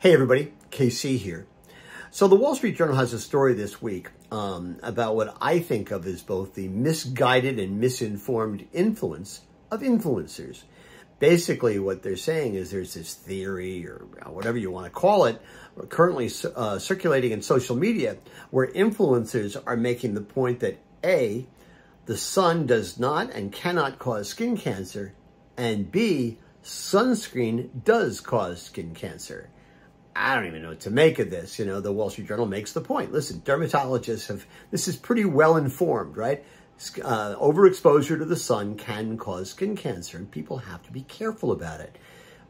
Hey everybody, KC here. So the Wall Street Journal has a story this week um, about what I think of as both the misguided and misinformed influence of influencers. Basically, what they're saying is there's this theory, or whatever you want to call it, currently uh, circulating in social media, where influencers are making the point that A, the sun does not and cannot cause skin cancer, and B, sunscreen does cause skin cancer. I don't even know what to make of this. You know, the Wall Street Journal makes the point. Listen, dermatologists have, this is pretty well informed, right? Uh, overexposure to the sun can cause skin cancer and people have to be careful about it.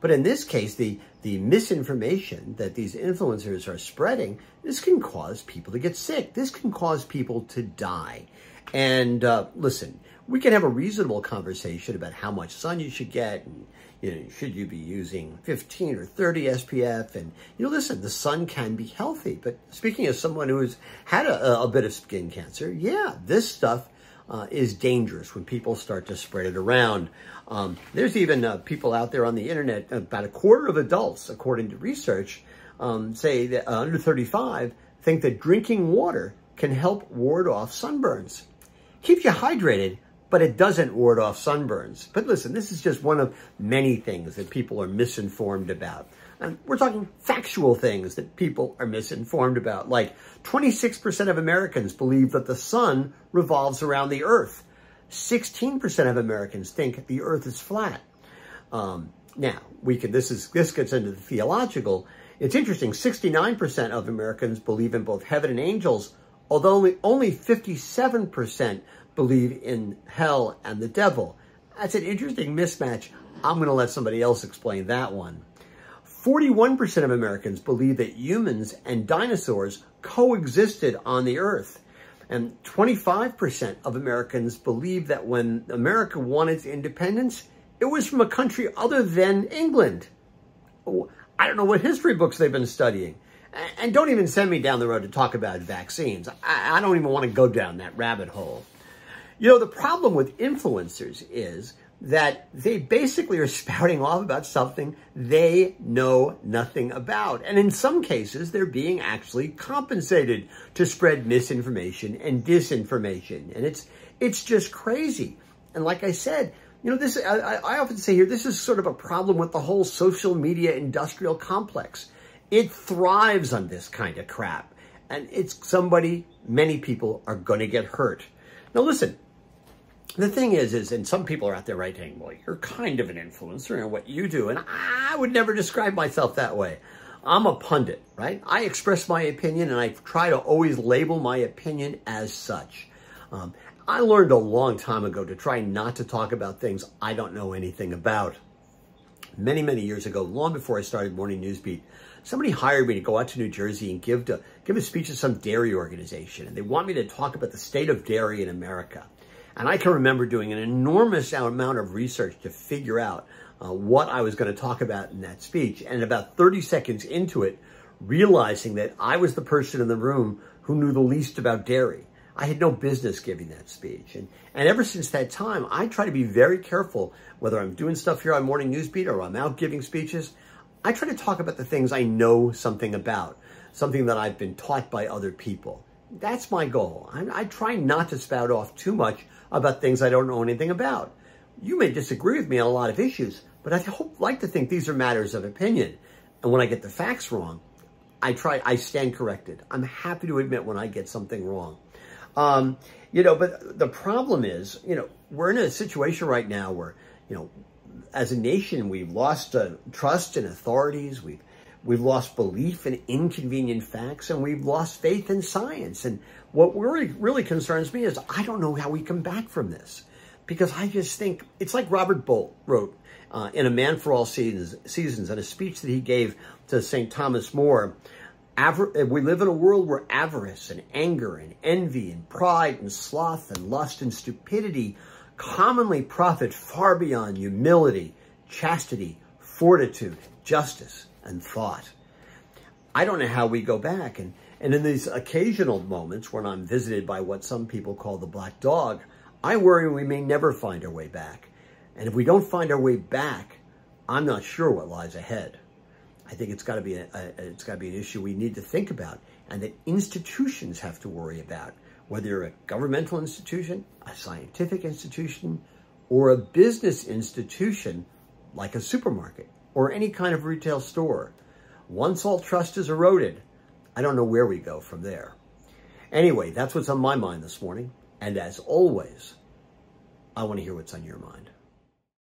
But in this case, the, the misinformation that these influencers are spreading, this can cause people to get sick. This can cause people to die. And uh, listen, we can have a reasonable conversation about how much sun you should get and you know, should you be using 15 or 30 SPF? And, you know, listen, the sun can be healthy. But speaking as someone who's had a, a bit of skin cancer, yeah, this stuff uh, is dangerous when people start to spread it around. Um, there's even uh, people out there on the internet, about a quarter of adults, according to research, um, say that uh, under 35 think that drinking water can help ward off sunburns. Keeps you hydrated, but it doesn't ward off sunburns. But listen, this is just one of many things that people are misinformed about. And we're talking factual things that people are misinformed about. Like 26% of Americans believe that the sun revolves around the earth. 16% of Americans think the earth is flat. Um, now, we can, this is, this gets into the theological. It's interesting. 69% of Americans believe in both heaven and angels, although only, only 57% believe in hell and the devil. That's an interesting mismatch. I'm going to let somebody else explain that one. 41% of Americans believe that humans and dinosaurs coexisted on the earth. And 25% of Americans believe that when America won its independence, it was from a country other than England. Oh, I don't know what history books they've been studying. And don't even send me down the road to talk about vaccines. I don't even want to go down that rabbit hole. You know, the problem with influencers is that they basically are spouting off about something they know nothing about. And in some cases, they're being actually compensated to spread misinformation and disinformation. And it's, it's just crazy. And like I said, you know, this, I, I often say here, this is sort of a problem with the whole social media industrial complex. It thrives on this kind of crap. And it's somebody, many people are going to get hurt. Now listen, the thing is, is, and some people are out there writing, well, you're kind of an influencer in what you do. And I would never describe myself that way. I'm a pundit, right? I express my opinion and I try to always label my opinion as such. Um, I learned a long time ago to try not to talk about things I don't know anything about. Many, many years ago, long before I started Morning Newsbeat, somebody hired me to go out to New Jersey and give to give a speech to some dairy organization. And they want me to talk about the state of dairy in America. And I can remember doing an enormous amount of research to figure out uh, what I was going to talk about in that speech. And about 30 seconds into it, realizing that I was the person in the room who knew the least about dairy. I had no business giving that speech. And, and ever since that time, I try to be very careful, whether I'm doing stuff here on Morning Newsbeat or I'm out giving speeches, I try to talk about the things I know something about, something that I've been taught by other people. That's my goal. I, I try not to spout off too much about things I don't know anything about. You may disagree with me on a lot of issues, but I hope, like to think these are matters of opinion. And when I get the facts wrong, I try, I stand corrected. I'm happy to admit when I get something wrong. Um, you know, but the problem is, you know, we're in a situation right now where, you know, as a nation, we've lost uh, trust in authorities. We've We've lost belief in inconvenient facts and we've lost faith in science. And what really, really concerns me is I don't know how we come back from this because I just think it's like Robert Bolt wrote uh, in A Man for All Seasons, seasons in a speech that he gave to St. Thomas More. We live in a world where avarice and anger and envy and pride and sloth and lust and stupidity commonly profit far beyond humility, chastity, fortitude, justice, and thought. I don't know how we go back. And, and in these occasional moments when I'm visited by what some people call the black dog, I worry we may never find our way back. And if we don't find our way back, I'm not sure what lies ahead. I think it's got to be a, a it's got to be an issue we need to think about, and that institutions have to worry about, whether you're a governmental institution, a scientific institution, or a business institution like a supermarket or any kind of retail store. Once all trust is eroded, I don't know where we go from there. Anyway, that's what's on my mind this morning. And as always, I want to hear what's on your mind.